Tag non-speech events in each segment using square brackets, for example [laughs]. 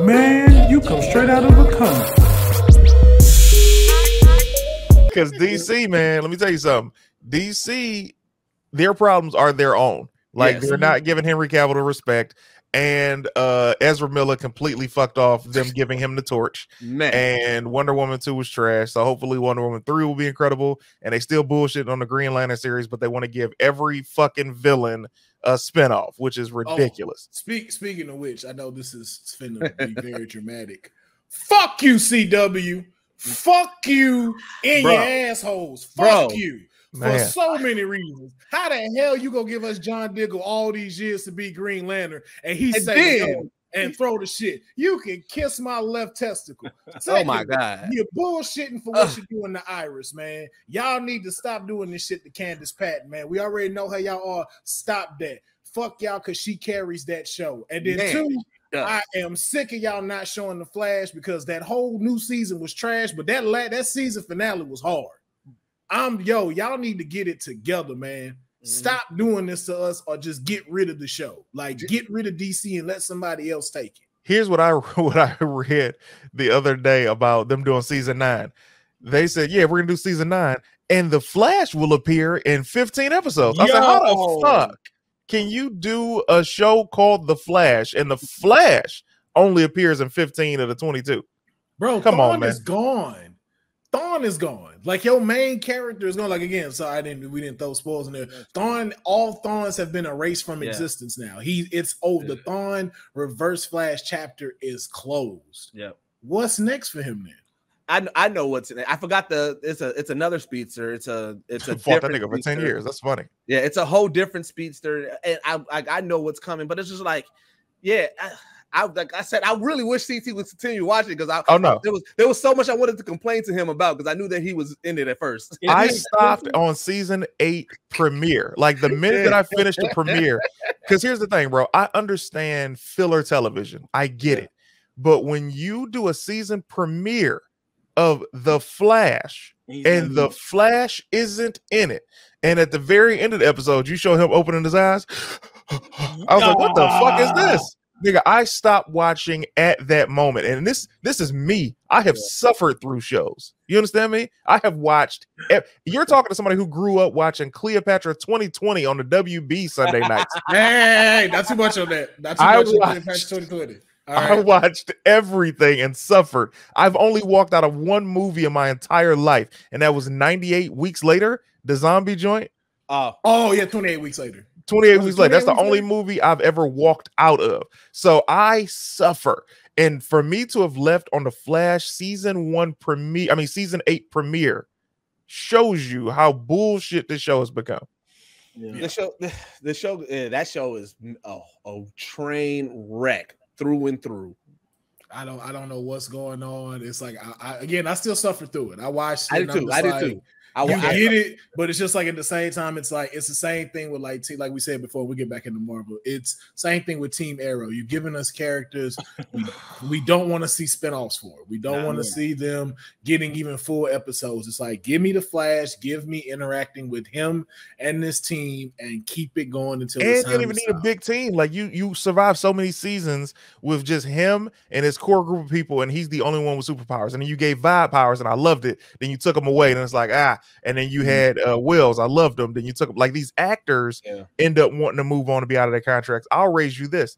Man, you come straight out of a comic. Because DC, man, let me tell you something. DC, their problems are their own. Like Yes. they're not giving Henry Cavill the respect, and uh Ezra Miller completely fucked off them [laughs] giving him the torch. Man, And Wonder Woman 2 was trash. So hopefully Wonder Woman 3 will be incredible. And they still bullshit on the Green Lantern series, but they want to give every fucking villain a spinoff, which is ridiculous. Speak speaking of which, I know this is finna be very dramatic. Fuck you, CW. Fuck you in Bro. your assholes. Fuck Bro. you. For so many reasons. How the hell you gonna give us John Diggle all these years to be Green Lantern and he And say no and throw the shit? You can kiss my left testicle. [laughs] oh my god. You're bullshitting for what you're doing to Iris, man. Y'all need to stop doing this shit to Candice Patton, man. We already know how y'all are. Stop that. Fuck y'all because she carries that show. And then Man, two. I am sick of y'all not showing the Flash because that whole new season was trash, but that la- that season finale was hard. I'm yo, y'all need to get it together, man. Mm-hmm. Stop doing this to us or just get rid of the show. Like get rid of DC and let somebody else take it. Here's what I [laughs] what I read the other day about them doing season nine. They said, Yeah, we're gonna do season nine, and the Flash will appear in 15 episodes. I said, How the fuck can you do a show called The Flash and the Flash only appears in 15 of the 22? Bro, Come on, Thawne man. is gone. Thawne is gone. Like your main character is gone. Like again, so I didn't we didn't throw spoils in there. Thawne, all Thawnes have been erased from Yeah. existence now. He it's over. The Yeah. Thawne Reverse Flash chapter is closed. Yep. What's next for him then? I I know what's in it. I forgot the it's a it's another speedster. It's a it's a [laughs] Fought that different nigga for 10 years. That's funny. Yeah, it's a whole different speedster, and I I, I know what's coming, but it's just like, yeah, I, I like I said, I really wish CT would continue watching because I Oh no. there was there was so much I wanted to complain to him about because I knew that he was in it at first. I stopped on season eight premiere. Like the minute that I finished the premiere, because here's the thing, bro. I understand filler television, I get it. But when you do a season premiere of The Flash and The Flash isn't in it, and at the very end of the episode, you show him opening his eyes, [gasps] I was like, what the fuck is this? Nigga, I stopped watching at that moment. And this this is me. I have suffered through shows. You understand me? I have watched you're [laughs] talking to somebody who grew up watching Cleopatra 2020 on the WB Sunday nights. [laughs] Hey, not too much on that. Not too I much watched- Patch 2020. All I watched everything and suffered. I've only walked out of one movie in my entire life, and that was 98 weeks later, the zombie joint. Oh, Oh, yeah, 28 weeks later. 28 Was it weeks later. That's the only movie I've ever walked out of. So I suffer. And for me to have left on the Flash season one premiere, I mean, season eight premiere, shows you how bullshit this show has become. the show the, the show yeah, that show is a, a train wreck through and through. I don't I don't know what's going on. It's like I, I again I still suffer through it. I watched it. I and did too. just I did too. I, you I- get it, but it's just like at the same time, it's like it's the same thing with like T- like we said before. We get back into Marvel. It's same thing with Team Arrow. You're giving us characters we, we don't want to see spinoffs for. We don't Nah, want to yeah. see them getting even full episodes. It's like give me the Flash, give me interacting with him and this team, and keep it going until And you don't even to need a big team. Like you, you survive so many seasons with just him and his core group of people, and he's the only one with superpowers. And then you gave vibe powers, and I loved it. Then you took them away, and it's like ah. And then you Mhm. had uh, Wills, I loved them. Then you took like these actors Yeah. end up wanting to move on to be out of their contracts. I'll raise you this: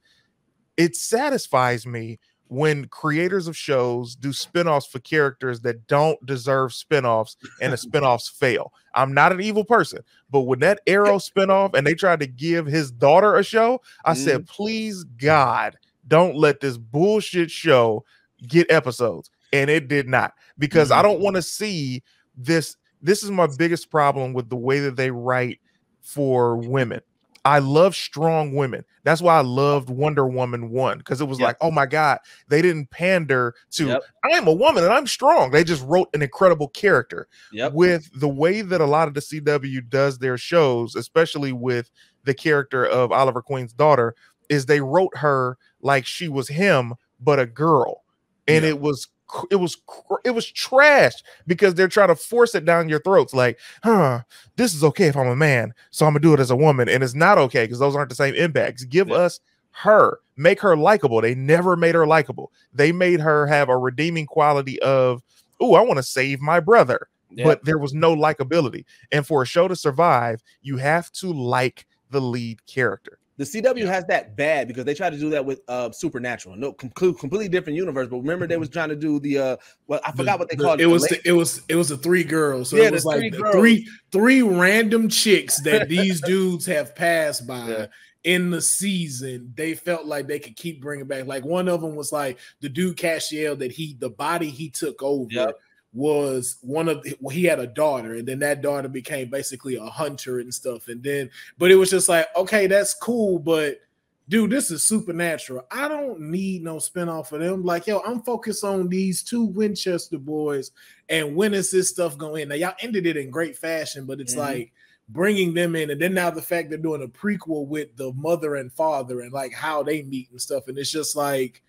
it satisfies me when creators of shows do spinoffs for characters that don't deserve spinoffs and the [laughs] spinoffs fail. I'm not an evil person, but when that Arrow [laughs] spinoff and they tried to give his daughter a show, I said, please God, don't let this bullshit show get episodes. And it did not because I don't want to see this. This is my biggest problem with the way that they write for women. I love strong women. That's why I loved Wonder Woman 1 because it was Yep. like, oh my God, they didn't pander to Yep. I am a woman and I'm strong. They just wrote an incredible character Yep. with the way that a lot of the CW does their shows, especially with the character of Oliver Queen's daughter, is they wrote her like she was him, but a girl. And it was it was it was trash because they're trying to force it down your throats. Like, huh, this is okay if I'm a man, so I'm gonna do it as a woman, and it's not okay because those aren't the same impacts. Give Yeah. us her, make her likable. They never made her likable. They made her have a redeeming quality of, oh, I want to save my brother Yeah. but there was no likability. And for a show to survive, you have to like the lead character. The CW has that bad because they tried to do that with uh Supernatural. No, com- completely different universe. But remember, they was trying to do the uh, well, I forgot what they The- called it. It was the the, it was it was the three girls. So Yeah, it the was like three the three three random chicks [laughs] that these dudes have passed by. Yeah. In the season, they felt like they could keep bringing back. Like one of them was like the dude Castiel that he, the body he took over Yep. Was one of the, well, he had a daughter, and then that daughter became basically a hunter and stuff. And then, but it was just like, okay, that's cool, but dude, this is supernatural. I don't need no spinoff of them. Like, yo, I'm focused on these two Winchester boys, and when is this stuff going in? Now, y'all ended it in great fashion, but it's Mhm. like bringing them in, and then now the fact they're doing a prequel with the mother and father and like how they meet and stuff, and it's just like.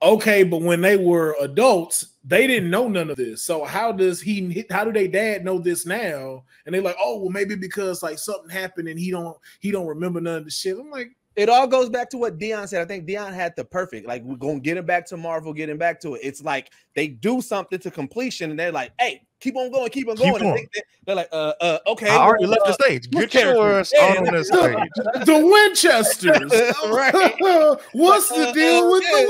Okay, but when they were adults, they didn't know none of this. So how does he? How do they dad know this now? And they're like, oh, well, maybe because like something happened and he don't he don't remember none of the shit. I'm like, it all goes back to what Dion said. I think Dion had the perfect, like, we're gonna get him back to Marvel, get him back to it. It's like they do something to completion, and they're like, hey, keep on going, keep on Keep going. And on. they, are like, uh, uh, okay. I already left uh, the stage. what Get character? yours Yeah. on this [laughs] stage. the Winchesters. [laughs] Right. [laughs] What's the deal with Yeah, the yeah.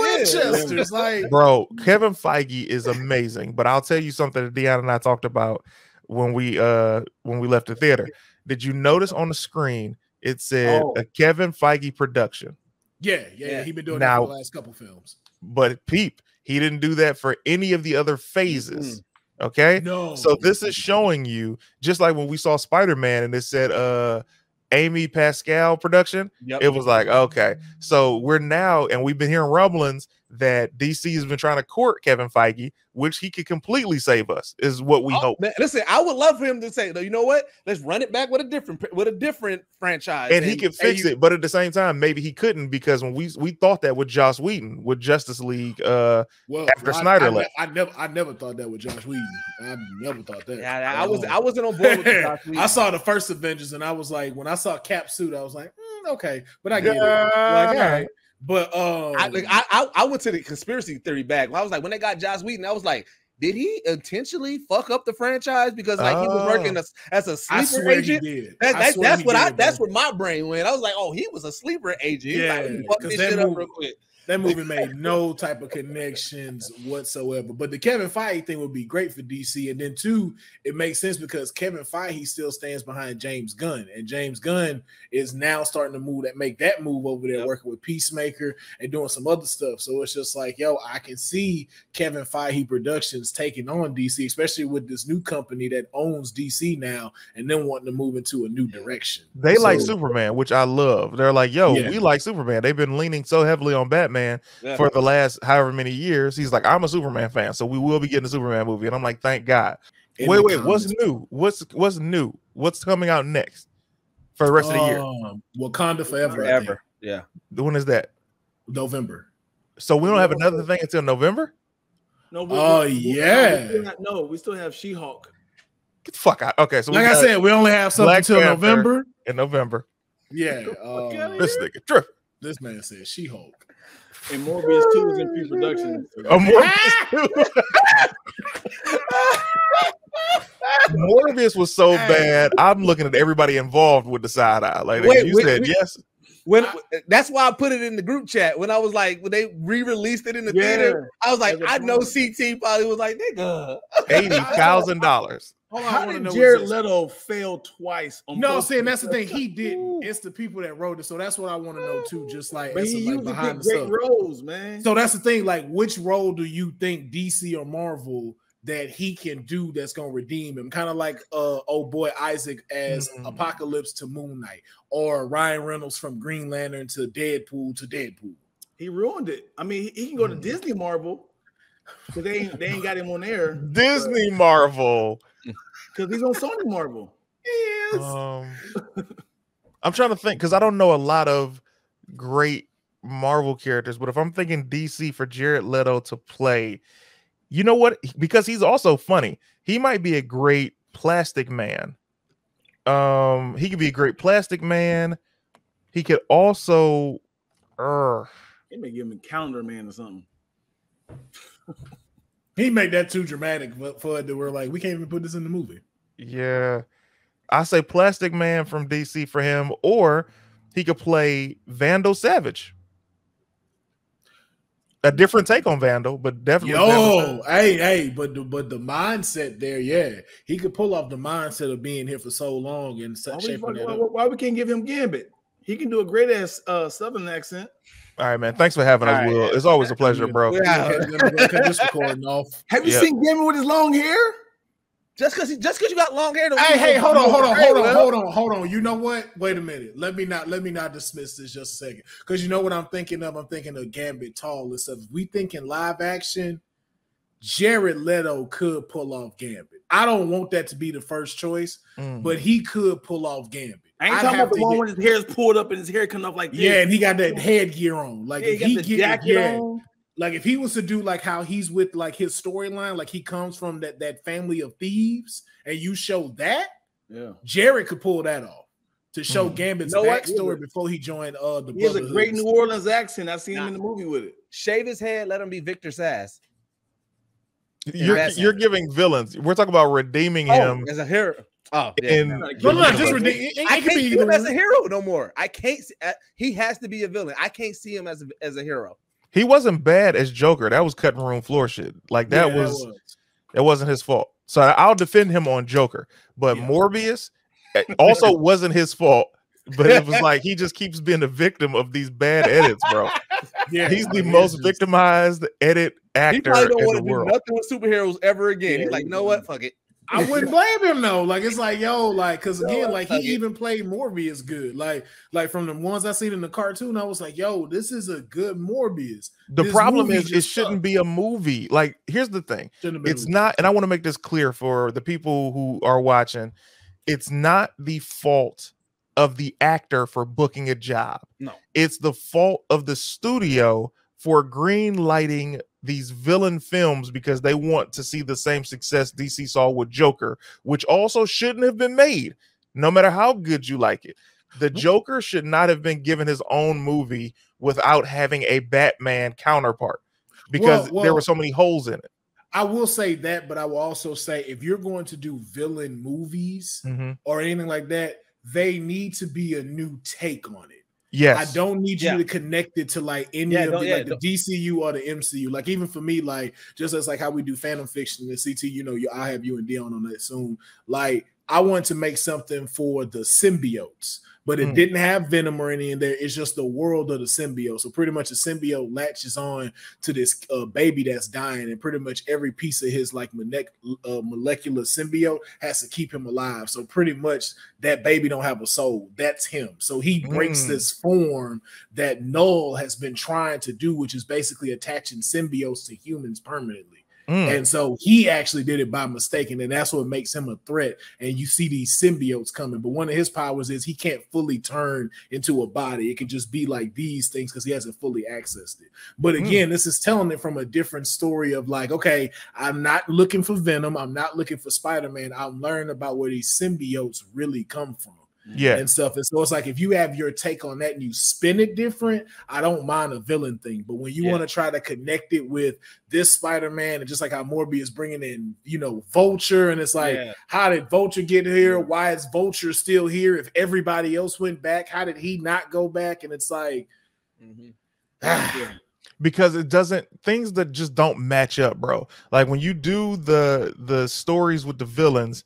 Winchesters? Like, Bro, Kevin Feige is amazing, but I'll tell you something that Deanna and I talked about when we uh when we left the theater. Did you notice on the screen it said Oh. a Kevin Feige production? yeah, yeah, Yeah. he been doing Now- that for the last couple films. But peep, he didn't do that for any of the other phases. Okay. No, So this is showing you, just like when we saw Spider-Man and it said uh Amy Pascal production, Yep. it was like, okay. So we're now, and we've been hearing rumblings that DC has been trying to court Kevin Feige, which he could completely save us, is what we Oh, hope. man, listen, I would love for him to say, you know what? Let's run it back with a different with a different franchise. And he could fix you- it, but at the same time, maybe he couldn't because when we we thought that with Joss Whedon with Justice League, uh, well, after I, Snyder I, left. I, never, I never thought that with Joss Whedon. I never thought that. Yeah, I, I was I wasn't on board with the Joss [laughs] I saw the first Avengers and I was like, when I saw Cap suit, I was like, mm, okay, but I get it. Like, all right. But um, I, like, I, I I went to the conspiracy theory bag. I was like, when they got Joss Whedon, I was like, did he intentionally fuck up the franchise because like he was working Oh. as, as a I sleeper agent? That, I that, that's what I did, that's bro. what my brain went. I was like, oh, he was a sleeper agent. He like, Yeah, me fuck this shit up real quick. That movie made no type of connections whatsoever. But the Kevin Feige thing would be great for DC. And then two, it makes sense because Kevin Feige still stands behind James Gunn, and James Gunn is now starting to move that make that move over there, Yep. working with Peacemaker and doing some other stuff. So it's just like, yo, I can see Kevin Feige Productions taking on DC, especially with this new company that owns DC now, and then wanting to move into a new direction. they like Superman, which I love. They're like, yo, Yeah. we like Superman. They've been leaning so heavily on Batman Yeah. for the last however many years. He's like, I'm a Superman fan, so we will be getting a Superman movie. And I'm like, thank God. in wait, the wait, what's new? What's what's new? What's coming out next for the rest of the year? Um, Wakanda Forever. I think. Forever. Yeah. When is that? November. So we don't have another thing until November? No, Oh, we- we- yeah. we still have- no, we still have She-Hulk. Get the fuck out. Okay, so Like I said, we only have something Black until November. in November. Yeah. [laughs] Okay. Uh, This nigga tripping. this man said She Hulk. And Morbius 2 is in pre-production. [laughs] A Morbius, Morbius was so bad. I'm looking at everybody involved with the side eye. Like Wait, you wait, said, wait. yes. When that's why I put it in the group chat when I was like when they re-released it in the theater. I was like, I know. CT probably was like, nigga. Eighty thousand dollars. Hold on, I How wanna did know Jared what's this. Leto fail twice? On No, both see, and that's the thing. He didn't. It's the people that wrote it. So that's what I want to know too. Just like, But he some, like usually behind the great roles, man. So that's the thing. Like, which role do you think DC or Marvel that he can do that's gonna redeem him? Kind of like uh oh boy Isaac as Mhm. Apocalypse to Moon Knight, or Ryan Reynolds from Green Lantern to Deadpool to Deadpool. he ruined it. I mean, he, he can go to Hmm. Disney Marvel because they ain't, they ain't got him on there Disney Marvel. [laughs] because he's on Sony Marvel. Yes. Um, I'm trying to think because I don't know a lot of great Marvel characters, but if I'm thinking DC for Jared Leto to play, You know what? Because he's also funny. He might be a great plastic man. Um, he could be a great plastic man. He could also, uh, They may give him calendar man or something. [laughs] He made that too dramatic for, for it to where like we can't even put this in the movie. yeah. I say plastic man from DC for him, or he could play Vandal Savage. A different take on Vandal, but definitely. Vandal Yo, hey, hey, but the but the mindset there, yeah, he could pull off the mindset of being here for so long and Why, such we, shaping fucking- it why, why we can't give him Gambit? He can do a great ass uh, Southern accent. All right, man. Thanks for having us, All right. Will. It's always a pleasure, bro. Yeah. Let me go cut this recording off. [laughs] Have you Yep. seen Gambit with his long hair? Just because just because you got long hair. don't Hey, mean hey, hold on, hold on, great, hold on, hold on, hold on. You know what? Wait a minute. Let me not let me not dismiss this just a second. Because you know what I'm thinking of? I'm thinking of Gambit Tall and stuff. If we thinking live action, Jared Leto could pull off Gambit. I don't want that to be the first choice, Mm. but he could pull off Gambit. I ain't I'd talking about the one get- when his hair is pulled up and his hair coming off like this. Yeah, and he got that headgear on. Like Yeah, if he he the get jacket yeah, on. like if he was to do like how he's with like his storyline, like he comes from that that family of thieves, and you show that, Yeah. Jared could pull that off to show Hmm. Gambit's You know backstory before he joined uh the He has a great New Orleans accent. I've seen him in the movie with it. Shave his head. Let him be Victor Zsasz. You're, you're giving villains. We're talking about redeeming Oh, him. as a hero. Oh, yeah. in No, no, no, just but- ridiculous. It, it I can't be see him as a hero no more. I can't. See, uh, he has to be a villain. I can't see him as a, as a hero. he wasn't bad as Joker. That was cutting room floor shit. Like that Yeah, was It wasn't his fault. So I'll defend him on Joker. But Yeah. Morbius eh, [laughs] also wasn't his fault. But it was like he just keeps being a victim of these bad edits, bro. [laughs] yeah. He's the like, most just- victimized edit He actor probably don't in want the to do world. nothing with superheroes ever again. He's like, he you know what? Fuck it. I wouldn't blame him though. Like it's like yo, like because again, like he even played Morbius good. Like like from the ones I seen in the cartoon, I was like, yo, this is a good Morbius. The this problem is it shouldn't be a movie. Like, here's the thing. Shouldn't have been It's not, and I want to make this clear for the people who are watching. It's not the fault of the actor for booking a job. No. It's the fault of the studio for green lighting these villain films because they want to see the same success DC saw with Joker, which also shouldn't have been made, no matter how good you like it. The Joker should not have been given his own movie without having a Batman counterpart because Well, there were so many holes in it. I will say that, but I will also say if you're going to do villain movies Mhm. or anything like that, they need to be a new take on it. Yes. I don't need you Yeah. to connect it to like any Yeah, of the, yeah, like the DCU or the MCU. Like even for me, like just as like how we do Phantom Fiction and CT, you know, you I have you and Dion on that soon. Like I want to make something for the symbiotes, but it Mm. didn't have Venom or any in there. It's just the world of the symbiote. So pretty much the symbiote latches on to this uh, baby that's dying, and pretty much every piece of his like uh, molecular symbiote has to keep him alive. So pretty much that baby don't have a soul. That's him. So he breaks Mm. this form that Knull has been trying to do, which is basically attaching symbiotes to humans permanently. Mm. And so he actually did it by mistake, and then that's what makes him a threat. And you see these symbiotes coming, but one of his powers is he can't fully turn into a body. It can just be like these things because he hasn't fully accessed it. But Mm. again, this is telling it from a different story of like, okay, I'm not looking for Venom, I'm not looking for Spider-Man. I'm learning about where these symbiotes really come from yeah. and stuff. And so it's like if you have your take on that and you spin it different, I don't mind a villain thing. But when you Yeah. want to try to connect it with this Spider-Man and just like how Morbius bringing in, you know, Vulture, and it's like, Yeah. how did Vulture get here? Why is Vulture still here? If everybody else went back, how did he not go back? And it's like, Mhm. ah, because it doesn't things that just don't match up bro like when you do the the stories with the villains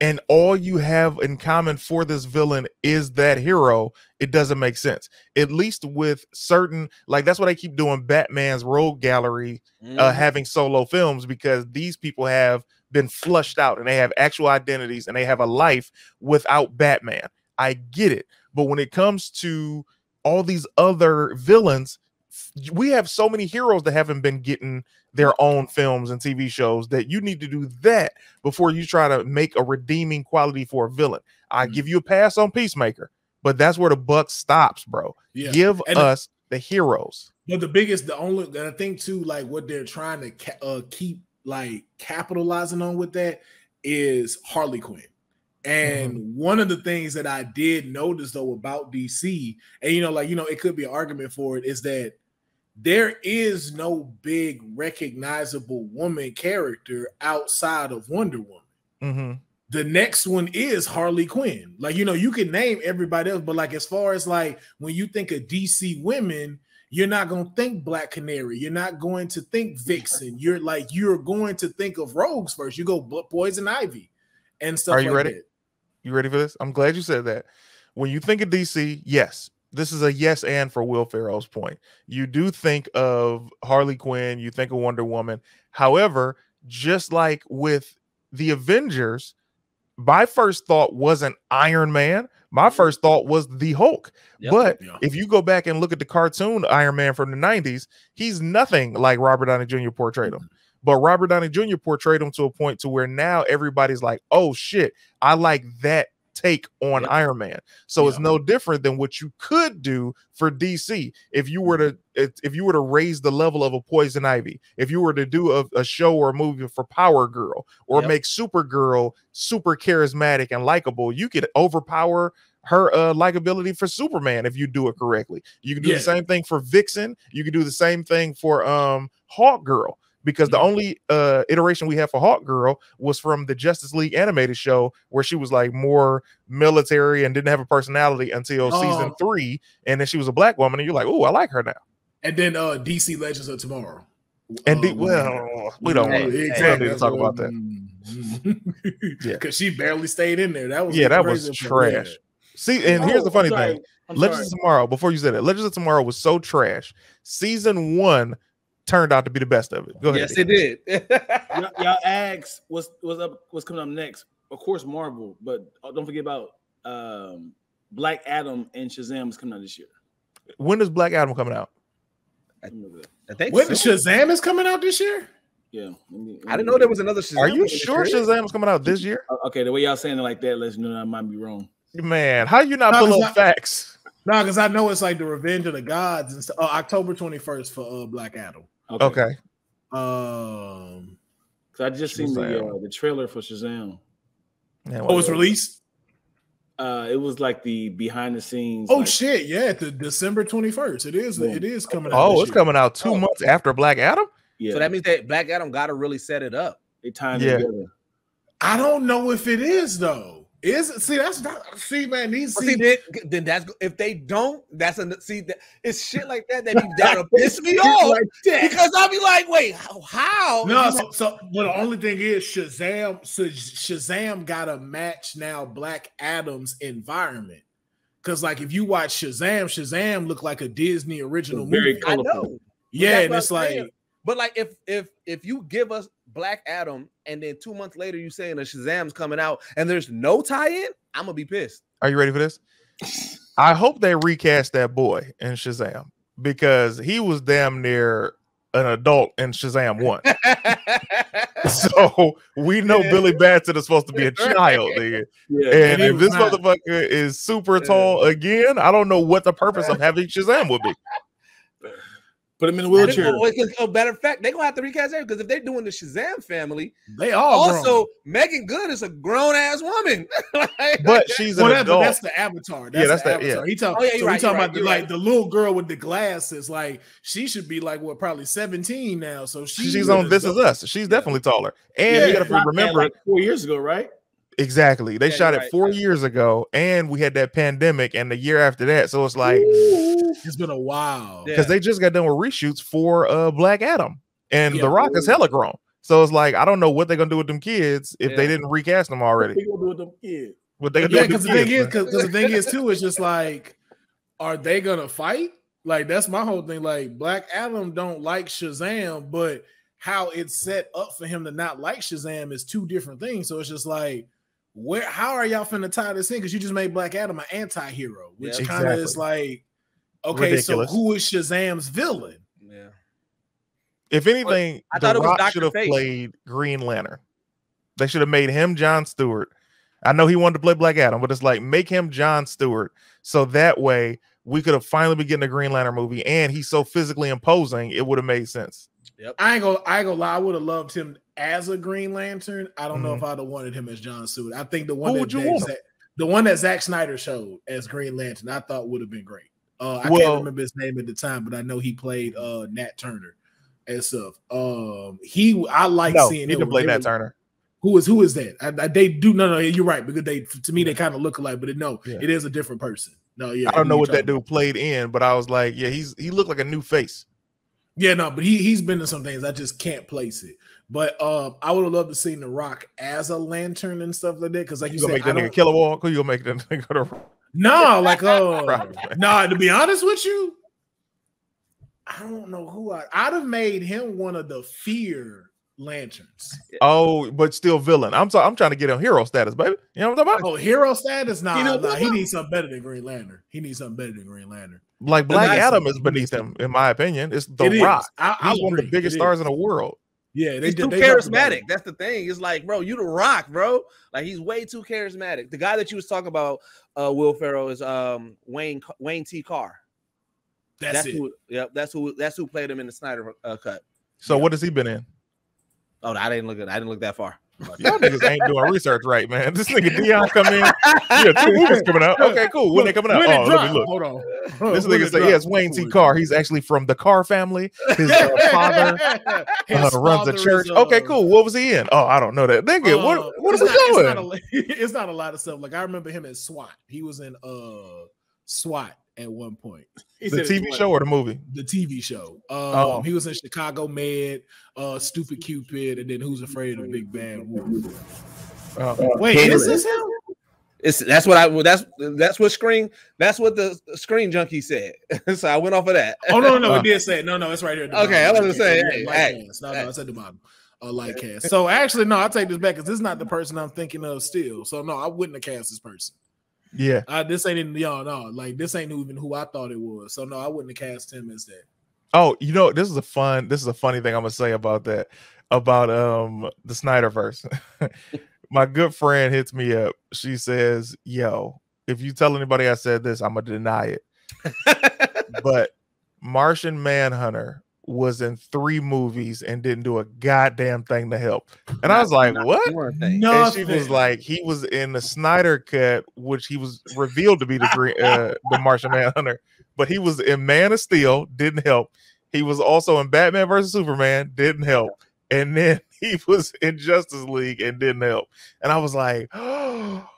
and all you have in common for this villain is that hero it doesn't make sense at least with certain like that's what i keep doing batman's rogue gallery uh, Mhm. having solo films because these people have been flushed out and they have actual identities and they have a life without Batman. I get it. But when it comes to all these other villains, we have so many heroes that haven't been getting their own films and TV shows that you need to do that before you try to make a redeeming quality for a villain. I Mhm. give you a pass on Peacemaker, but that's where the buck stops, bro. yeah. Give And- us the heroes. But the biggest, the only, I think too, like what they're trying to ca- uh, keep like capitalizing on with that is Harley Quinn. And one of the things that I did notice though about DC, and you know, like you know, it could be an argument for it, is that there is no big recognizable woman character outside of Wonder Woman. hmm The next one is Harley Quinn. Like, you know, you can name everybody else, but like as far as like when you think of DC women, you're not going to think Black Canary. You're not going to think Vixen. You're like, you're going to think of Rogues first. You go Poison Ivy and stuff Are you like ready? that. You ready for this? I'm glad you said that. When you think of DC, yes, this is a yes and for Will Pharaoh's point. You do think of Harley Quinn, you think of Wonder Woman. However, just like with the Avengers, my first thought wasn't Iron Man. My mm-hmm. first thought was the Hulk. Yep. But Yeah. if you go back and look at the cartoon Iron Man from the 90s, he's nothing like Robert Downey Jr. portrayed him. Mm-hmm. But Robert Downey Jr. portrayed him to a point to where now everybody's like, "Oh shit, I like that take on. Iron Man." So it's no different than what you could do for DC if you were to if if you were to raise the level of a Poison Ivy, if you were to do a, a show or a movie for Power Girl or Yep. make Supergirl super charismatic and likable, you could overpower her uh likability for Superman if you do it correctly. You can do Yeah. the same thing for Vixen. You can do the same thing for um Hawk Girl because the only uh iteration we have for Hawk Girl was from the Justice League animated show where she was like more military and didn't have a personality until season Oh. three, and then she was a black woman, and you're like, oh, I like her now. And then uh DC Legends of Tomorrow. And Um, well, we don't Hey, want hey, to exactly. talk about that. Yeah. Because she barely stayed in there. That was Yeah, that was. Trash. See, and here's the Oh, funny thing. I'm Legends sorry. of Tomorrow, before you said it, Legends of Tomorrow was so trash. Season one turned out to be the best of it. Go ahead. Yes, it did. [laughs] y'all, y'all asked what's what's up what's coming up next. Of course, Marvel, but don't forget about um, Black Adam and Shazam is coming out this year. When is Black Adam coming out? I think When so. Shazam is coming out this year? Yeah, let me- I didn't know there was another Shazam. Are you sure Shazam is coming out this year? Uh, Okay, the way y'all saying it like that lets you know I might be wrong. Man, how you not No, pull it's up not- facts? No, because I know it's like the Revenge of the Gods and stuff. Uh, October 21st for uh Black Adam. Okay. Um cause I just seen the uh, the trailer for Shazam. Man, oh, it's released? Uh, it was like the behind the scenes. Oh like, shit, yeah, the December 21st. It is Yeah. it is coming out. Oh, this it's year. coming out two Oh. months after Black Adam. Yeah, So that means that Black Adam got to really set it up. they tying Yeah. it together. I don't know if it is though. Is? See, that's not see, man. These see, see, then, then that's if they don't. That's a see. That, it's shit like that that be [laughs] that'll piss me off like that. because I'll be like, wait, how? how? No, so, so but the only thing is Shazam. So Shazam got a match now Black Adam's environment. Because like if you watch Shazam, Shazam looked like a Disney original Very movie. I colorful. know. yeah, and it's I'm like saying. But like if if if you give us Black Adam and then two months later you saying a Shazam's coming out and there's no tie-in, I'm gonna be pissed. Are you ready for this? I hope they recast that boy in Shazam because he was damn near an adult in Shazam one. [laughs] so we know Yeah. Billy Batson is supposed to be a child, nigga. Yeah, And if this not. motherfucker is super tall again, I don't know what the purpose of [laughs] having Shazam would be. Put him in a I wheelchair. didn't know- oh, matter of fact, they're gonna have to recast that because if they're doing the Shazam family, they are also grown. Meagan Good is a grown ass woman. [laughs] Like- But she's an Well, that- but adult. that's the avatar. That's Yeah, that's the that- yeah. avatar. He talk, Oh, yeah, so you're we right, talking you're about the, right, like you're the little girl with the glasses. Like she should be like what, probably seventeen now. So she She's on This Is Us. She's definitely taller. And Yeah, you gotta Shot that, remember like four years ago, right? Exactly. They Yeah, shot it right. four years ago, and we had that pandemic, and the year after that. So it's like It's been a while. Yeah. because they just got done with reshoots for uh Black Adam, and Yeah. The Rock is hella grown. So it's like I don't know what they're gonna do with them kids if they didn't recast them What already. they gonna do with them kids? What they gonna Yeah, do because with the them thing is, kids? because the thing is too, it's just like, are they gonna fight? Like that's my whole thing. Like Black Adam don't like Shazam, but how it's set up for him to not like Shazam is two different things. So it's just like, where? How are y'all finna tie this in? Because you just made Black Adam an anti-hero, which Yeah. kind of is like, okay, Ridiculous. so who is Shazam's villain? yeah. If anything, I The it was Rock should have played Green Lantern. They should have made him John Stewart. I know he wanted to play Black Adam, but it's like make him John Stewart, so that way we could have finally been getting a Green Lantern movie, and he's so physically imposing, it would have made sense. I ain't gonna I ain't gonna lie. I would have loved him as a Green Lantern. I don't know Mhm. if I'd have wanted him as John Stewart. I think the one Who that would you Zack- want? The one that Zack Snyder showed as Green Lantern, I thought would have been great. Uh, I Well- can't remember his name at the time, but I know he played uh Nat Turner and stuff. Um, he I like no, seeing he him can play Nat Turner. Who is who is that? I, I- they do no no. You're right because they to me they kind of look alike, but it, no, Yeah. it is a different person. No, yeah, I don't know what that dude played in, but I was like, yeah, he's he looked like a new face. Yeah, no, but he he's been in some things. I just can't place it. But um, I would have loved to see The Rock as a lantern and stuff like that. Because like You you, said, make that I nigga don't- kill a walk? Who you gonna make that [laughs] nigga go to no, like [laughs] uh, Right, man. no. To be honest with you, I don't know who I. I'd have made him one of the fear lanterns. Oh, but still villain. I'm so I'm trying to get him hero status, baby. You know what I'm talking about? Oh, hero status? Nah, You know nah, he needs something better than Green Lantern. He needs something better than Green Lantern. Like Black nice Adam is beneath him, in my opinion. It's The It is. Rock. I, I He's one of the biggest It stars is. in the world. Yeah, they He's did. too they charismatic. That's the thing. It's like, bro, you the rock, bro. Like he's way too charismatic. The guy that you was talking about, uh, Will Pharaoh, is um Wayne Wayne T. Carr. That's, it. who. Yep, that's who. That's who played him in the Snyder uh, cut. So Yeah. what has he been in? Oh, I didn't look at. I didn't look that far. Y'all niggas ain't doing research right, man. This nigga [laughs] Dion come in. Yeah, two movies coming out. Okay, cool. When they coming out? Oh, let me look. Hold on. [laughs] This nigga it say, drop. yes, Wayne T. Carr. He's actually from the Carr family. His uh, [laughs] father His uh, runs a church. is, uh, Okay, cool. What was he in? Oh, I don't know that. Nigga, uh, what, what it's are we not- it's doing? not a- It's not a lot of stuff. Like I remember him as SWAT. He was in uh SWAT at one point. [laughs] He the TV show or the movie? The TV show. Um, Oh. he was in Chicago Med, uh, Stupid Cupid, and then Who's Afraid of Big Bad Wolf. Oh. Wait, is this him? It's that's what I. well, That's that's what screen. That's what the screen junkie said. [laughs] so I went off of that. Oh no, no, no, Uh. it [laughs] did say. No, no, it's right here. at the Okay, I bottom. was gonna say, Yeah, hey, light hey, cast. No, hey. no, it's at the bottom. A light cast. So actually, no, I take this back because this is not the person I'm thinking of still. So no, I wouldn't have cast this person. Yeah. Uh, this ain't even y'all no, like this ain't even who I thought it was. So no, I wouldn't have cast him as that. Oh, you know, this is a fun, this is a funny thing I'm gonna say about that, about um the Snyderverse. [laughs] My good friend hits me up. She says, Yo, if you tell anybody I said this, I'm gonna deny it. [laughs] but Martian Manhunter was in three movies and didn't do a goddamn thing to help. And I was like, What? one thing. No, And she was like, he was in the Snyder cut, which he was revealed to be the green, uh, the Martian Manhunter, but he was in Man of Steel, didn't help. He was also in Batman versus Superman, didn't help, and then [laughs] he was in Justice League and didn't help. And I was like, [gasps] oh,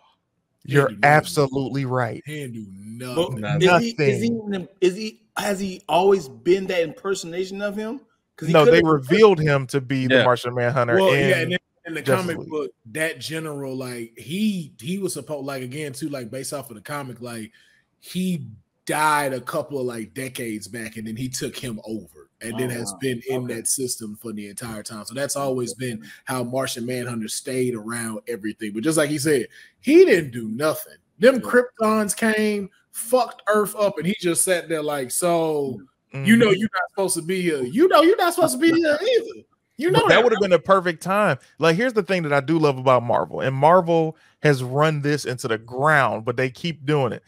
you're do nothing. absolutely right. he didn't do But nothing. is he, is he Nothing. is he has he always been that impersonation of him? Because No, they revealed him to be the Yeah. Martian Manhunter. well, in- yeah, and then in the Justice comic League. book, that general, like he he was supposed like again too, like based off of the comic, like he died a couple of like decades back, and then he took him over, and then Oh, has wow. been in Okay. that system for the entire time. So that's always been how Martian Manhunter stayed around everything. But just like he said, he didn't do nothing. Them Yeah. Kryptons came, fucked Earth up, and he just sat there like, so you Mhm. know you're not supposed to be here. You know you're not supposed to be here either. You know But that would have been a perfect time. Like, here's the thing that I do love about Marvel, and Marvel has run this into the ground, but they keep doing it.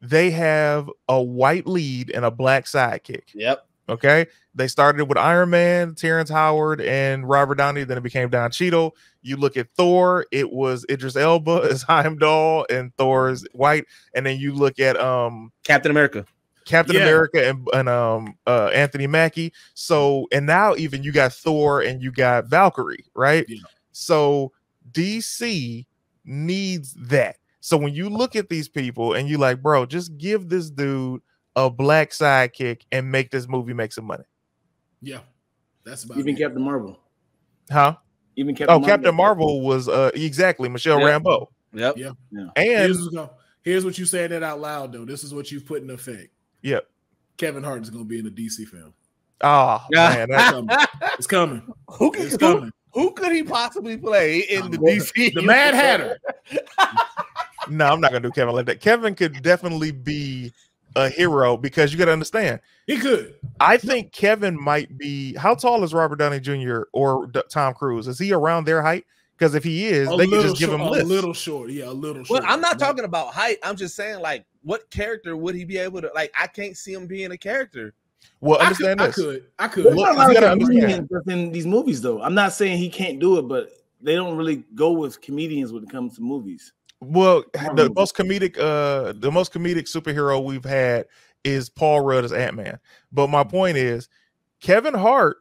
They have a white lead and a black sidekick. Yep. Okay. They started with Iron Man, Terrence Howard, and Robert Downey. Then it became Don Cheadle. You look at Thor, it was Idris Elba [laughs] as Heimdall and Thor's white. And then you look at um Captain America. Captain Yeah. America and, and um uh Anthony Mackie. So and now even you got Thor and you got Valkyrie, right? Yeah. So DC needs that. So when you look at these people and you like, bro, just give this dude a black sidekick and make this movie make some money. Yeah, that's about even it. Captain Marvel. Huh? Even Captain Oh, Captain Marvel was uh exactly Michelle Yeah. Rambeau. Yep. Yeah. And Here's, what's go- here's what you said that out loud though. This is what you put in effect. Yep. Kevin Hart is going to be in a DC film. oh [laughs] Yeah. man, that, It's coming. It's coming. Who could It's who, coming. who could he possibly play in the Um, DC? The Mad Hatter. [laughs] no, I'm not gonna do Kevin like that. Kevin could definitely be a hero because you gotta understand. He could. I think Kevin might be. How tall is Robert Downey Jr. or D- Tom Cruise? Is he around their height? Because if he is, A they can just give short, him a lifts. little short. Yeah, a little short. Well, short. I'm not talking about height. I'm just saying, like, what character would he be able to? Like, I can't see him being a character. Well, I could, understand I this. could, I could. Look, There's not a you lot gotta understand. in these movies, though. I'm not saying he can't do it, but they don't really go with comedians when it comes to movies. Well, the most comedic, uh, the most comedic superhero we've had is Paul Rudd as Ant Man. But my point is, Kevin Hart.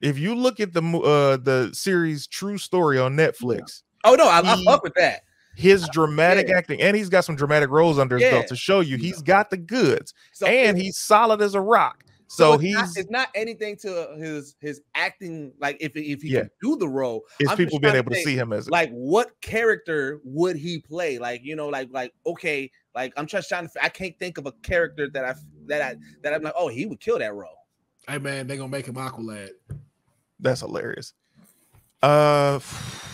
If you look at the uh the series True Story on Netflix, Oh no, I, I He- fuck with that. his dramatic Yeah. acting, and he's got some dramatic roles under his Yeah. belt to show you he's got the goods, So and he's solid as a rock. So, it's he's not, it's not anything to his his acting. Like if if he Yeah. can do the role, it's I'm people being able to think, see him as like what character would he play? Like you know, like like okay, like I'm just trying to. I can't think of a character that I that I that I'm like, oh, he would kill that role. Hey man, they gonna make him Aqualad. that's hilarious. Uh, [sighs] [sighs]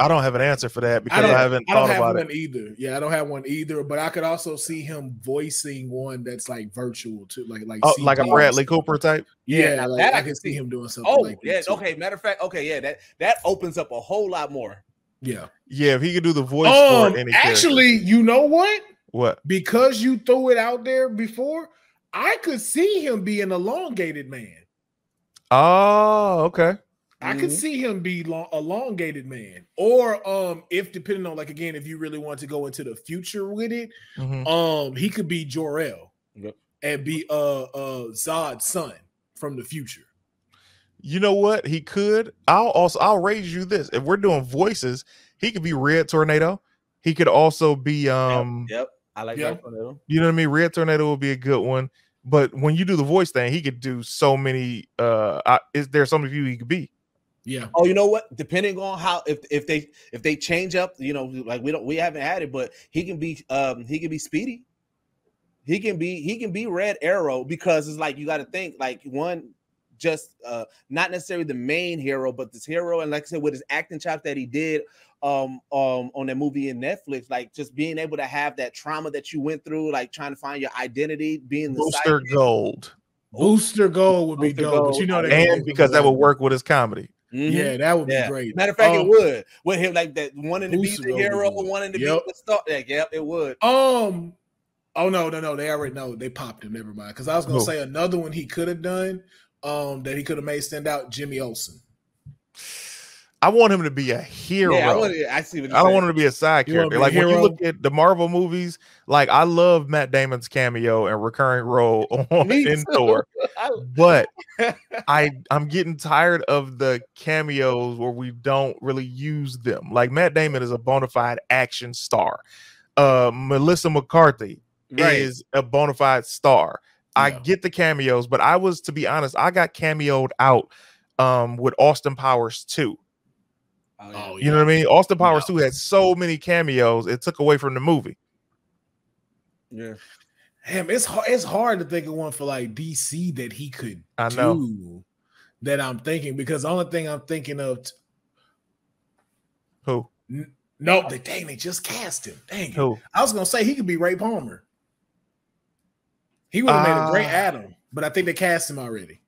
I don't have an answer for that because I, don't, haven't I don't thought have about one it. either. Yeah, I don't have one either. But I could also see him voicing one that's like virtual too, like like Oh, like a Bradley Cooper type. Yeah, now like, that I I can can see see. him doing something. Oh like that yeah, too. okay. Matter of fact, okay, yeah, that that opens up a whole lot more. Yeah. Yeah, if he could do the voice Um, for any character. actually, you know what? what? Because you threw it out there before, I could see him be an elongated man. Oh, okay. I could Mhm. see him be long, elongated man, or um, if depending on like again, if you really want to go into the future with it, Mhm. um, he could be Jor El Yep. and be uh uh Zod's son from the future. You know what? He could. I'll also I'll raise you this. If we're doing voices, he could be Red Tornado. He could also be um Yep, I like Yeah. that. Tornado. you know what I mean? Red Tornado would be a good one. But when you do the voice thing, he could do so many uh I, is there some of you he could be? Yeah, Oh, you know what? Depending on how if if they if they change up, you know, like we don't we haven't had it, but he can be um he can be speedy. He can be he can be Red Arrow because it's like you got to think like one just uh not necessarily the main hero, but this hero and like I said with his acting chops that he did um um on that movie in Netflix, like just being able to have that trauma that you went through, like trying to find your identity, being the Booster sidekick. Gold. Booster Gold would be Booster dope, but Gold. you know they And because that would work with his comedy. Mhm. Yeah, that would Yeah. be great. Matter of fact, Um, it would. With him like that, wanting to be the hero, wanting to Yep. be the star. Yeah, yep, it would. Um. Oh no, no, no! They already know they popped him. Never mind. Because I was gonna Who? say another one he could have done. Um, that he could have made stand out. Jimmy Olsen. I want him to be a hero. Yeah, I, want I see what I don't want him to be a side You character. Like when you look at the Marvel movies, like I love Matt Damon's cameo and recurring role [laughs] on in. Thor, [laughs] but [laughs] I I'm getting tired of the cameos where we don't really use them. Like Matt Damon is a bona fide action star. Uh, Melissa McCarthy right. is a bona fide star. I get the cameos, but I was to be honest, I got cameoed out um with Austin Powers too. Oh, yeah. Oh, You know what I mean? Austin Powers No. 2 had so many cameos, it took away from the movie. yeah. Damn, it's hard. It's hard to think of one for like DC that he could I know. do. That I'm thinking because the only thing I'm thinking of. T- Who? no, they dang, they just cast him. Dang it. Who? I was gonna say he could be Ray Palmer. He would have made a great Ah. Atom, but I think they cast him already.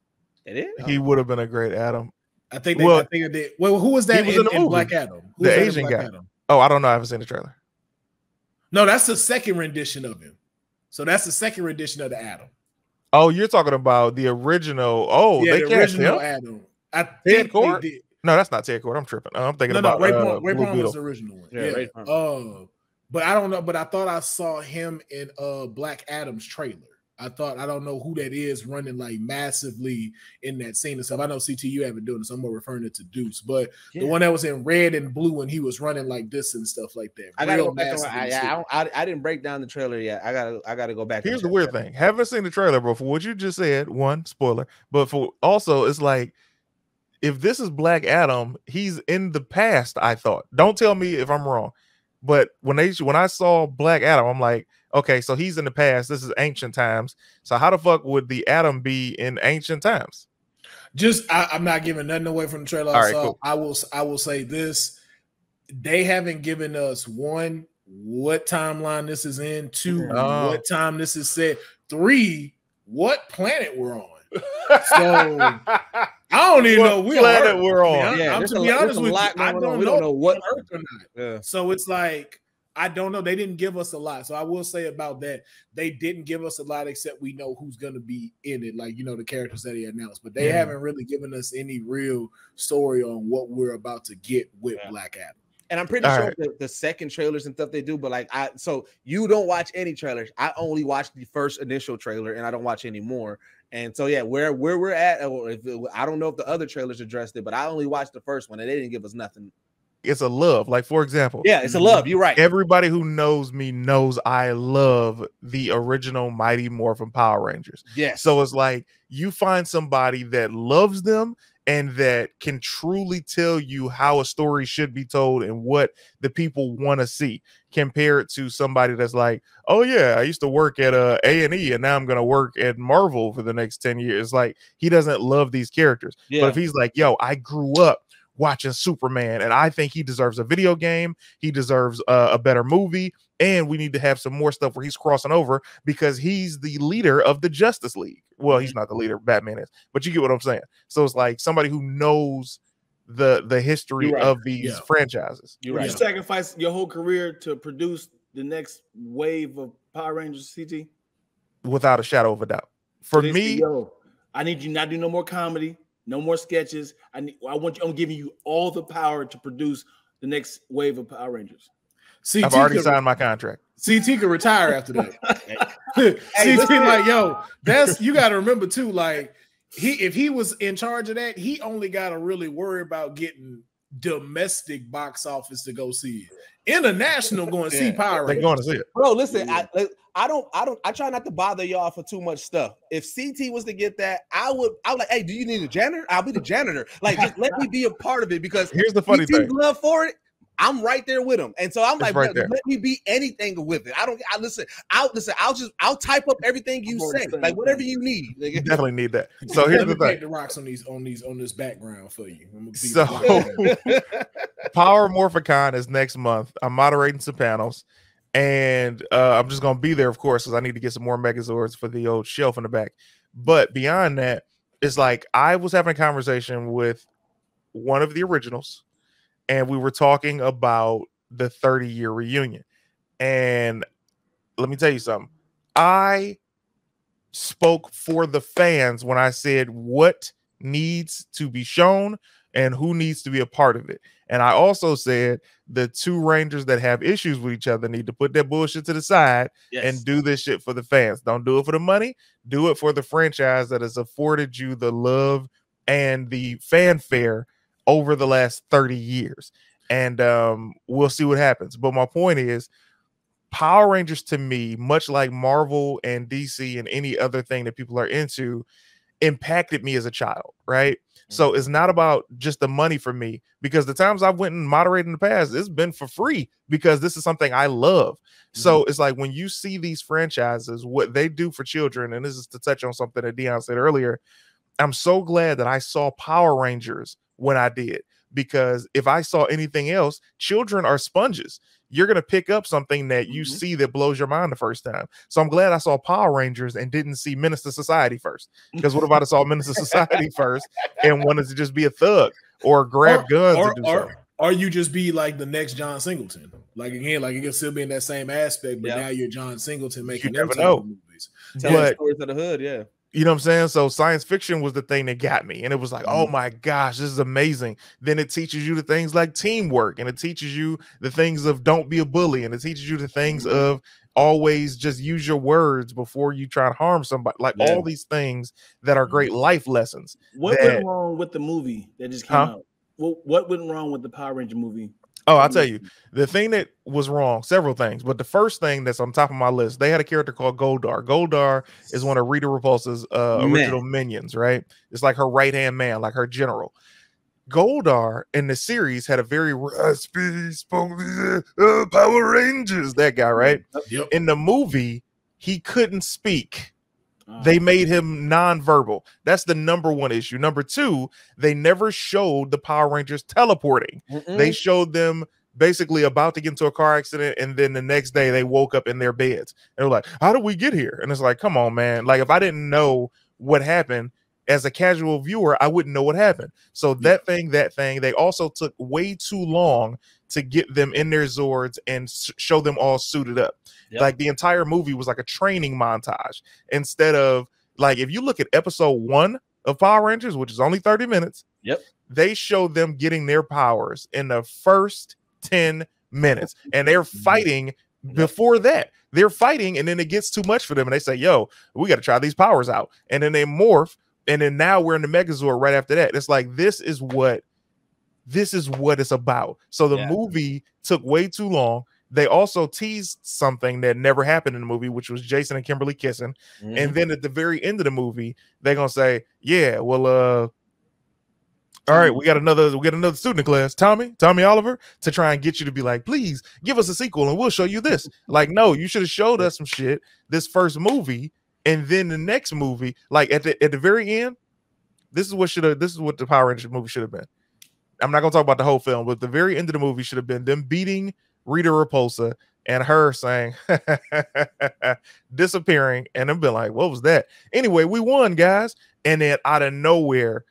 It is. He would have been a great Atom. I think they. Well, I think they did. Well, who was that was in, in the in. Black Adam? Who The was that in Asian Black guy. Adam? Oh, I don't know. I haven't seen the trailer. No, that's the second rendition of him. So that's the second rendition of the Atom. Oh, you're talking about the original. Oh, yeah, they the cast original him. Adam. I Ted think they Kord? did. No, that's not Ted Kord. I'm tripping. I'm thinking No, no, about Ray, uh, Palmer, Ray Blue Palmer was the original one. Yeah, Yeah. Ray Uh, but I don't know. But I thought I saw him in uh Black Adam's trailer. I thought I don't know who that is running like massively in that scene and stuff. I know CT you haven't done this. I'm more referring it to Deuce. But Yeah. the one that was in red and blue and he was running like this and stuff like that. I gotta Real go back. And, massive I, I. I, I, I didn't break down the trailer yet. I gotta I gotta go back. Here's the weird that. thing. Haven't seen the trailer, bro. For what you just said, one spoiler, but for also, it's like if this is Black Adam, he's in the past. I thought. Don't tell me if I'm wrong, but when they when I saw Black Adam, I'm like, okay, so he's in the past. This is ancient times. So how the fuck would the Atom be in ancient times? just I, I'm not giving nothing away from the trailer. All I cool. I will I will say this: they haven't given us one what timeline this is in, two Oh. what time this is set, three what planet we're on. So [laughs] I don't even What know we're planet on Earth. we're To be on? Yeah, I'm there's to be there's honest with you, I don't know, We don't know what- Earth or not. Yeah. So it's like I don't know. They didn't give us a lot. So I will say about that, they didn't give us a lot except we know who's gonna be in it, like you know, the characters that he announced, but they Yeah. haven't really given us any real story on what we're about to get with Yeah. Black Adam. And I'm pretty All sure right. the, the second trailers and stuff they do, but like I so you don't watch any trailers. I only watch the first initial trailer and I don't watch any more. And so yeah, where where we're at, or if it- I don't know if the other trailers addressed it, but I only watched the first one and they didn't give us nothing. It's a love. Like for example, Yeah, it's a love. You're right. everybody who knows me knows I love the original Mighty Morphin Power Rangers. Yes. So it's like you find somebody that loves them and that can truly tell you how a story should be told and what the people want to see compared to somebody that's like oh yeah i used to work at uh, a&e and now i'm going to work at marvel for the next 10 years like he doesn't love these characters yeah. but if he's like yo i grew up watching superman and i think he deserves a video game he deserves uh, a better movie and we need to have some more stuff where he's crossing over because he's the leader of the Justice League. Well, he's not the leader, Batman is, but you get what I'm saying. So it's like somebody who knows the the history right. of these Yeah. franchises. You're right. you sacrifice your whole career to produce the next wave of Power Rangers CT? without a shadow of a doubt. For They me, yo, I need you not to do no more comedy, no more sketches. I need, I want you. I'm giving you all the power to produce the next wave of Power Rangers. CT I've already could, signed my contract. CT could retire after that. [laughs] [laughs] CT like yo, that's you got to remember too. Like he, if he was in charge of that, he only got to really worry about getting domestic box office to go see it. International going to see Yeah. Power They're going to see it. Bro, listen, I I don't I don't I try not to bother y'all for too much stuff. If CT was to get that, I would I would like, hey, do you need a janitor? I'll be the janitor. Like just let me be a part of it because Here's the funny CT's thing. love for it. I'm right there with him, and so I'm It's like, right let me be anything with it. I don't. I listen. I'll listen. I'll just. I'll type up everything you I'm on the say, like whatever you need. You definitely need that. So here's the thing. the rocks on these on these on this background for you. I'm be So- [laughs] Power Morphicon is next month. I'm moderating some panels, and uh, I'm just gonna be there, of course, because I need to get some more Megazords for the old shelf in the back. But beyond that, it's like I was having a conversation with one of the originals, and we were talking about the 30 year reunion. And let me tell you something. I spoke for the fans when I said what needs to be shown and who needs to be a part of it. And I also said the two Rangers that have issues with each other need to put that bullshit to the side Yes. and do this shit for the fans. Don't do it for the money. Do it for the franchise that has afforded you the love and the fanfare over the last 30 years. And um, we'll see what happens. But my point is, Power Rangers to me, much like Marvel and DC and any other thing that people are into, impacted me as a child, right? So it's not about just the money for me because the times I've went and moderated in the past, it's been for free because this is something I love. So it's like when you see these franchises, what they do for children, and this is to touch on something that Dion said earlier. I'm so glad that I saw Power Rangers when I did because if I saw anything else, children are sponges. You're gonna pick up something that you Mhm. see that blows your mind the first time. So I'm glad I saw Power Rangers and didn't see Menace to Society first. Because what if I saw Menace to Society [laughs] first and wanted to just be a thug or grab Or- guns or, and do or, something? or you just be like the next John Singleton. Like again, like it can still be in that same aspect, but Yeah. now you're John Singleton making them never type know. of movies. Telling But stories of the hood. Yeah. You know what I'm saying? So science fiction was the thing that got me. And it was like, oh mm-hmm. my gosh, this is amazing. Then it teaches you the things like teamwork and it teaches you the things of don't be a bully and it teaches you the things mm-hmm. of always just use your words before you try to harm somebody. Like Yeah. all these things that are mm-hmm. great life lessons. What That- went wrong with the movie that just came Huh? out? What, what went wrong with the Power Ranger movie? Oh, I'll tell you, the thing that was wrong, several things, but the first thing that's on top of my list, they had a character called Goldar. Goldar is one of Rita Repulsa's uh, Man. original minions, right? It's like her right hand man, like her general. Goldar in the series had a very raspy, spoken, uh, Power Rangers, that guy, right? Yep. In the movie, he couldn't speak they made him non-verbal. That's the number one issue. Number two, they never showed the Power Rangers teleporting. Mm-hmm. They showed them basically about to get into a car accident, and then the next day they woke up in their beds. And they're like, "How did we get here?" And it's like, "Come on, man! Like if I didn't know what happened." As a casual viewer, I wouldn't know what happened. So that thing, that thing, they also took way too long to get them in their Zords and show them all suited up. Yep. Like the entire movie was like a training montage instead of like if you look at episode one of Power Rangers, which is only 30 minutes, Yep. they show them getting their powers in the first 10 minutes and they're [laughs] fighting before that. They're fighting, and then it gets too much for them, and they say, Yo, we got to try these powers out. And then they morph, and then now we're in the Megazord right after that. It's like this is what this is what it's about. So the Yeah. movie took way too long. They also teased something that never happened in the movie, which was Jason and Kimberly kissing. Mm-hmm. And then at the very end of the movie, they're gonna say, Yeah, well, uh, all right, we got another we got another student in class, Tommy, Tommy Oliver, to try and get you to be like, please give us a sequel and we'll show you this. like, no, you should have showed us some shit this first movie, and then the next movie, like at the at the very end, this is what should have this is what the Power Rangers movie should have been. I'm not gonna talk about the whole film, but the very end of the movie should have been them beating Rita Repulsa and her saying [laughs] disappearing and then be like, what was that? Anyway, we won, guys. And then out of nowhere,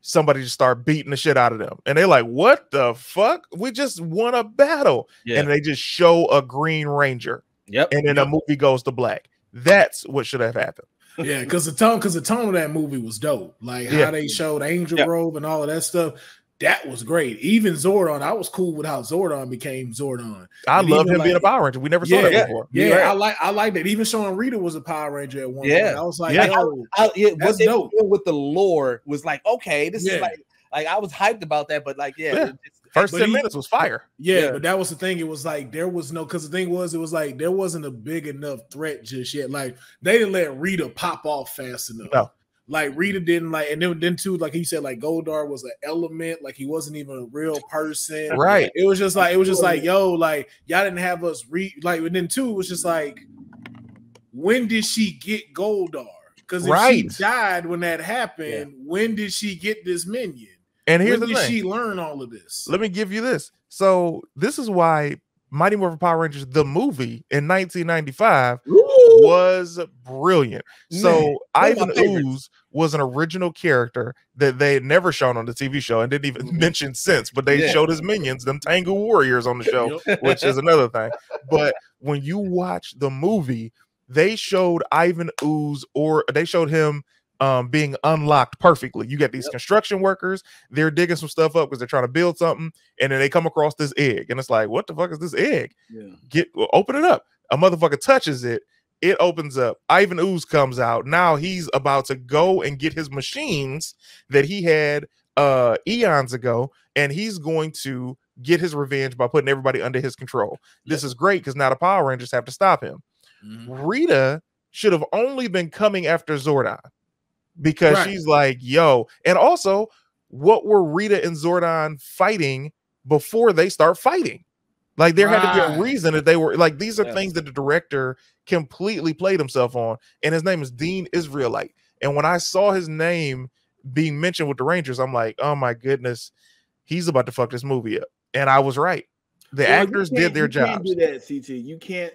somebody just start beating the shit out of them. And they're like, what the fuck? We just won a battle. Yeah. And they just show a green ranger. Yep. And then the movie goes to black. That's what should have happened. Yeah, because the tone, because the tone of that movie was dope. Like Yeah. how they showed Angel Yeah. Grove and all of that stuff. That was great. Even Zordon, I was cool with how Zordon became Zordon. I And love even him being a Power Ranger. We never saw that Yeah, before. Yeah, You're right. I like I like that. Even showing Rita was a Power Ranger at one Yeah. point. I was like, Yeah. yo, I, yeah, That's what they dope. with the lore was like, okay, this Yeah. is like, like I was hyped about that, but like, yeah, Yeah. it First But 10 he- minutes was fire. yeah, Yeah. but that was the thing. It was like there was no because the thing was it was like there wasn't a big enough threat just yet. Like they didn't let Rita pop off fast enough. No. Like Rita didn't like, and then then too, like he said, like Goldar was an element, like he wasn't even a real person. Right. It was just like it was just like, yo, like y'all didn't have us read like and then two, it was just like, when did she get Goldar? Because if Right. she died when that happened, when did she get this minion? And here's when the did thing. she learn all of this? Let me give you this. So this is why Mighty Morphin Power Rangers, the movie in 1995, was brilliant. So Man, Ivan. Ooze was an original character that they had never shown on the TV show and didn't even [laughs] mention since, but they Yeah. showed his minions, them Tengu Warriors on the show, which is [laughs] another thing. But when you watch the movie, they showed Ivan Ooze or they showed him um being unlocked perfectly. You get these Yep. construction workers, they're digging some stuff up because they're trying to build something, and then they come across this egg, and it's like, what the fuck is this egg? Yeah. Get well, open it up. A motherfucker touches it, it opens up. Ivan Ooze comes out. Now he's about to go and get his machines that he had uh eons ago, and he's going to get his revenge by putting everybody under his control. This is great because now the Power Rangers have to stop him. Mhm. Rita should have only been coming after Zordon because Right. she's like, yo, and also, what were Rita and Zordon fighting before they start fighting? Like there had to be a reason that they were like these are Yeah. things that the director completely played himself on, and his name is Dean Israelite. And when I saw his name being mentioned with the Rangers, I'm like, oh my goodness, he's about to fuck this movie up. And I was right. The Well, actors did their you can't jobs. do that, CT. You can't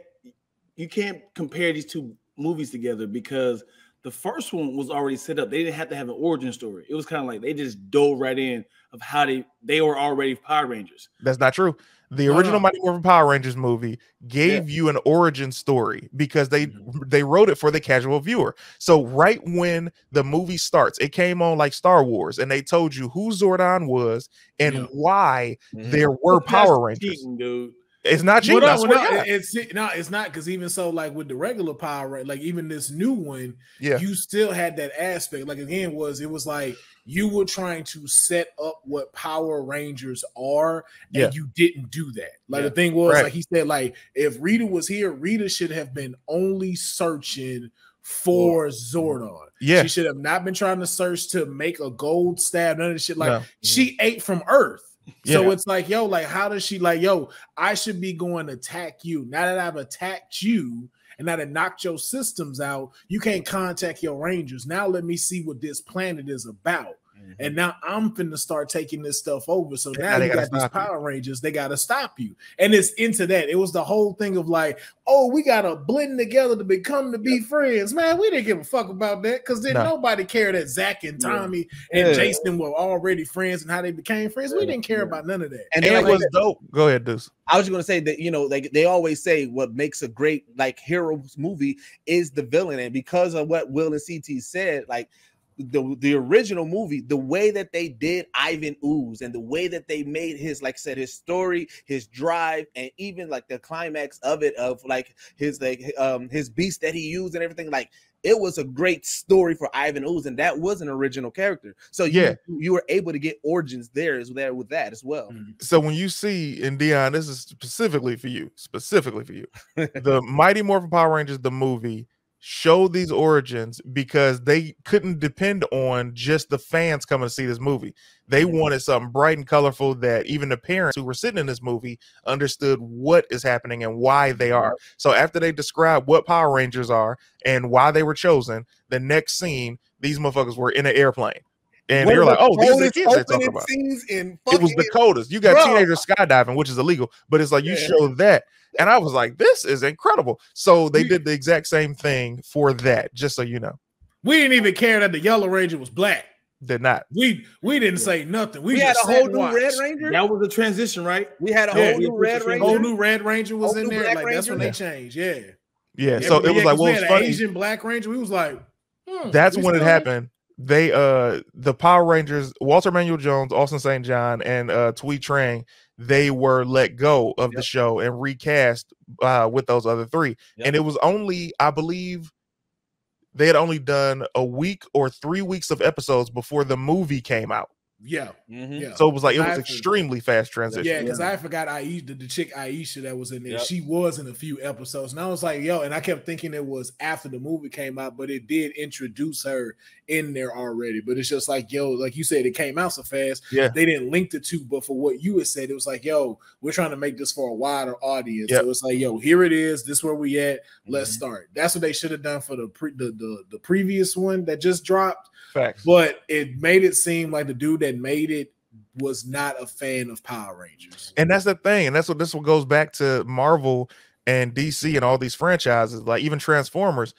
you can't compare these two movies together because the first one was already set up. They didn't have to have an origin story. It was kind of like they just dove right in of how they they were already Power Rangers. That's not true. The original no. Mighty Morphin Power Rangers movie gave you an origin story because they they wrote it for the casual viewer. So right when the movie starts, it came on like Star Wars, and they told you who Zordon was and Yeah. why Mhm. there were Power Rangers. cheating, dude. It's not cheating. Well, no, no, it's no, it's not because even so, like with the regular Power Ranger, like even this new one, Yeah. you still had that aspect. Like again, was it was like you were trying to set up what Power Rangers are, and Yeah. you didn't do that. Like Yeah. the thing was, Right. like he said, like if Rita was here, Rita should have been only searching for Zordon. Yeah. She should have not been trying to search to make a gold stab, none of this shit. Like No. she ate from Earth. So it's like, yo, like, how does she like, yo, I should be going to attack you. Now that I've attacked you and now that knocked your systems out, you can't contact your rangers. Now let me see what this planet is about. And mm-hmm. now I'm finna start taking this stuff over. So now, now they you gotta these stop you. Power Rangers, they gotta stop you. And it's into that. It was the whole thing of like, oh, we gotta blend together to become to be friends. Man, we didn't give a fuck about that because then No. nobody cared that Zach and Yeah. Tommy and Yeah. Jason were already friends and how they became friends. We didn't care Yeah. about none of that. And And it like, was dope. Go ahead, Deuce. I was just gonna say that you know, like they always say, what makes a great like hero movie is the villain, and because of what Will and CT said, like the the original movie, the way that they did Ivan Ooze and the way that they made his, like I said, his story, his drive, and even like the climax of it, of like his like um his beast that he used and everything, like. It was a great story for Ivan Ooze, and that was an original character. So you, Yeah. you were able to get origins there as there with that as well. So when you see in Dion, this is specifically for you, specifically for you, [laughs] the Mighty Morphin Power Rangers, the movie, showed these origins because they couldn't depend on just the fans coming to see this movie. They wanted something bright and colorful that even the parents who were sitting in this movie understood what is happening and why they are. So after they described what Power Rangers are and why they were chosen, the next scene, these motherfuckers were in an airplane. And One they were like, oh, these are the kids they opening talking about in it was the coldest. You got Bro. teenagers skydiving, which is illegal, but it's like you Yeah. show that. And I was like, this is incredible. So they did the exact same thing for that, just so you know. We didn't even care that the Yellow Ranger was black. Did not. We we didn't say nothing. We, We, had a whole new and Red. Ranger. That was the transition, right? We had a Yeah, whole yeah, new Red Ranger. Whole new Red Ranger was Whole in there. Black Like that's when Ranger. they changed. Yeah. Yeah. So but it was yeah, like, 'cause what we was had an funny? Asian Black Ranger. We was like, hmm, That's when it happened. They uh the Power Rangers, Walter Emanuel Jones, Austin St. John, and uh Thuy Trang, they were let go of the show and recast uh with those other three. Yep. And it was only, I believe, they had only done a week or three weeks of episodes before the movie came out. Yeah, Mhm. yeah. So it was like it was Exactly. extremely fast transition. Yeah, because I forgot Aisha, the, the chick Aisha that was in there. Yep. She was in a few episodes, and I was like, "Yo!" And I kept thinking it was after the movie came out, but it did introduce her in there already. But it's just like, "Yo," like you said, it came out so fast. Yeah. they didn't link the two. But for what you had said, it was like, "Yo, we're trying to make this for a wider audience." Yep. So it's like, "Yo, here it is. This where we at. Let's Mhm. start." That's what they should have done for the pre the, the the previous one that just dropped. Facts. But it made it seem like the dude that made it was not a fan of Power Rangers. And that's the thing, and that's what this one goes back to Marvel and DC and all these franchises, like even Transformers.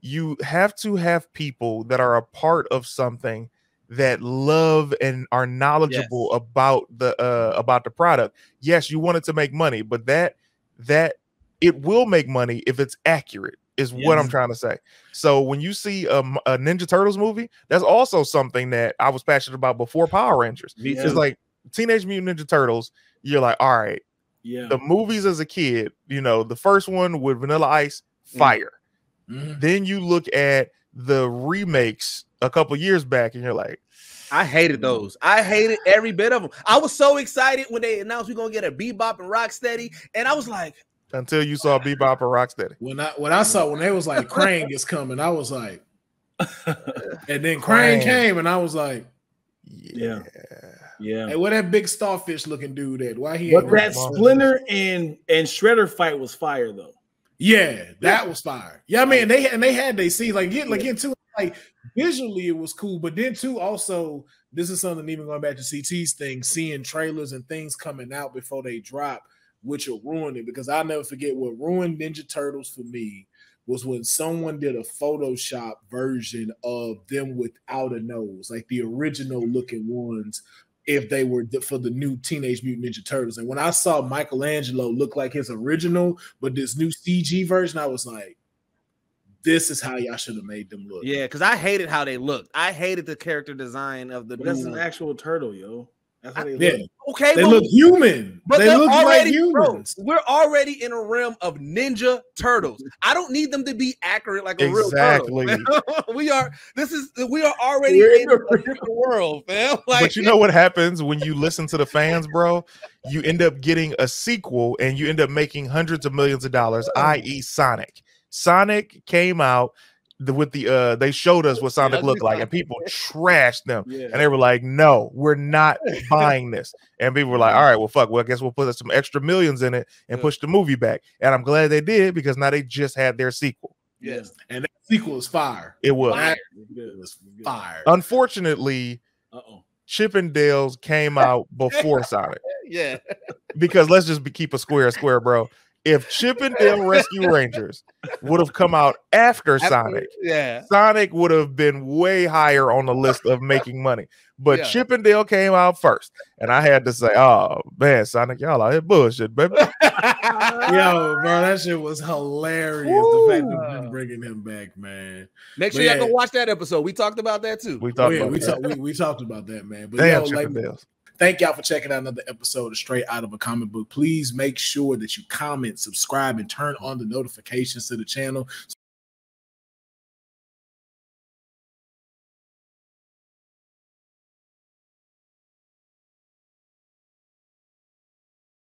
You have to have people that are a part of something that love and are knowledgeable about the uh about the product. Yes, you want it to make money, but that that it will make money if it's accurate is what I'm trying to say. So when you see a Ninja Turtles movie, that's also something that I was passionate about before Power Rangers. Me. It's too. like Teenage Mutant Ninja Turtles. You're like, all right, Yeah. the movies as a kid, you know, the first one with Vanilla Ice, Mm. fire. Mhm. Then you look at the remakes a couple years back, and you're like, I hated those. I hated every bit of them. I was so excited when they announced we're gonna get a Bebop and Rocksteady, and I was like, until you saw Bebop or Rocksteady. When I when I saw when they was like Krang is coming, I was like, [laughs] and then Krang Krang. came, and I was like, Yeah. yeah. hey, where that big starfish looking dude at? Why he? But that running? Splinter and and Shredder fight was fire though. Yeah, that was fire. Yeah, I mean they and they had they see like get like into like visually it was cool, but then too also this is something even going back to CT's thing, seeing trailers and things coming out before they drop, which will ruin it because I'll never forget what ruined Ninja Turtles for me was when someone did a Photoshop version of them without a nose, like the original looking ones, if they were th- for the new Teenage Mutant Ninja Turtles. And when I saw Michelangelo look like his original, but this new CG version, I was like, this is how y'all should have made them look. yeah, because I hated how they looked. I hated the character design of the. But that's an actual turtle, yo. That's how they Yeah. look. okay, They but, look human. but they they're look like already bro, humans. we're already in a realm of Ninja Turtles. I don't need them to be accurate like a Exactly. real turtle. [laughs] we are. This is we are already We're in in a a [laughs] different world, fam. Like but you know what happens when you listen to the fans, bro? You end up getting a sequel and you end up making hundreds of millions of dollars, i.e., Sonic. Sonic came out the, with the uh they showed us what Sonic ugly looked like, and people trashed them. Yeah. And they were like, no, we're not [laughs] buying this. And people were like, all right, well, fuck. Well, I guess we'll put some extra millions in it and Yeah. push the movie back. And I'm glad they did because now they just had their sequel. yes, And that sequel is fire. It was. Fire. It was fire. Unfortunately, Uh oh. Chip 'n Dales came [laughs] out before Sonic. Yeah. Because let's just be, keep a square a square, bro. If Chip 'n Dale Rescue Rangers would have come out after Sonic, Yeah. Sonic would have been way higher on the list of making money. But Yeah. Chip 'n Dale came out first. And I had to say, oh man, Sonic, y'all out here bullshit, baby. [laughs] Yo, bro, that shit was hilarious. The fact that Woo. them bringing him back, man. Make sure But y'all yeah. go watch that episode. We talked about that too. We Oh, talked yeah, about we, that. talk, we, we talked about that, man. But Damn, yo, like, Chip 'n Dales. Thank y'all for checking out another episode of Straight Out of a Comic Book. Please make sure that you comment, subscribe, and turn on the notifications to the channel